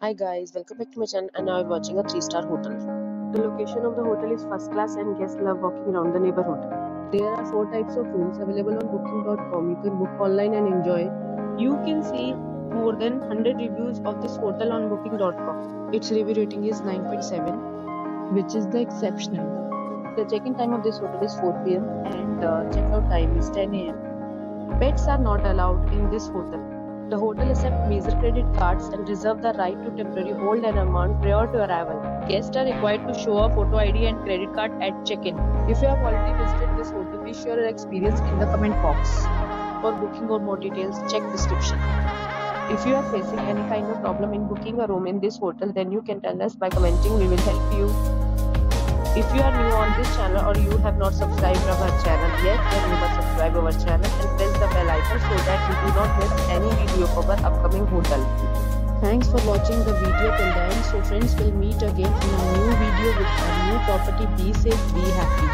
Hi guys, welcome back to my channel and now I'm watching a 3-star hotel. The location of the hotel is first class and guests love walking around the neighborhood. There are 4 types of rooms available on booking.com. You can book online and enjoy. You can see more than 100 reviews of this hotel on booking.com. Its review rating is 9.7 which is the exceptional. The check-in time of this hotel is 4 pm and the check-out time is 10 am. Pets are not allowed in this hotel. The hotel accepts major credit cards and reserve the right to temporarily hold an amount prior to arrival. Guests are required to show a photo ID and credit card at check-in. If you have already visited this hotel, please share your experience in the comment box. For booking or more details, check description. If you are facing any kind of problem in booking a room in this hotel, then you can tell us by commenting. We will help you. If you are new on this channel or you have not subscribed our channel yet, then you must subscribe our channel so that you do not miss any video of our upcoming hotel. Thanks for watching the video till the end. So friends will meet again in a new video with a new property. Be safe, be happy.